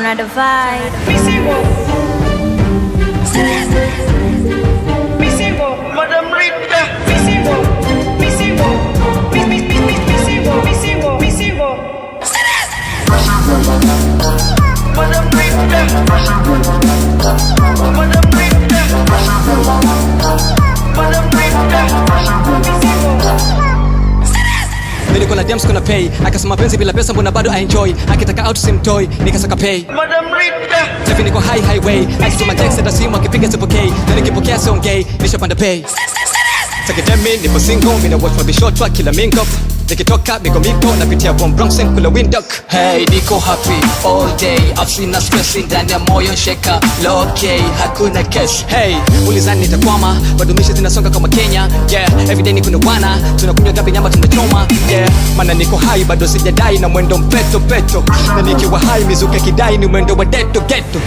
vibe. Me single. Me single. Madam Rita. Me single. Me single. Me me me me me single. Me single. Me single. Nilikuwa na dems kuna pay akasema penzi bila pesa mbona bado aenjoy akitaka out simtoi nikasaka pay Madam Rita. Tevi niko high highway akisema jack hata simu akipiga sipokei. Na nikipokea siongei. Nishapanda pay Sakitemi nipo single. Mina watch mabishotwa kila mingo. Nikitoka miko miko napitia bomb Bronx kula windok Hey, niko happy all day. Afsina stress ndani ya moyo sheka. Lokey hakuna cash. Hey, ulizani nitakwama. Bado misha zinasonga kama Kenya. Yeah, everyday niko kuna bwana tunakunywa gabi nyama tunachoma. Yeah, mana niko hai bado sijadai na mwendo mpeto peto. Na nikiwa hai mizuka kidai ni mwendo wa deto geto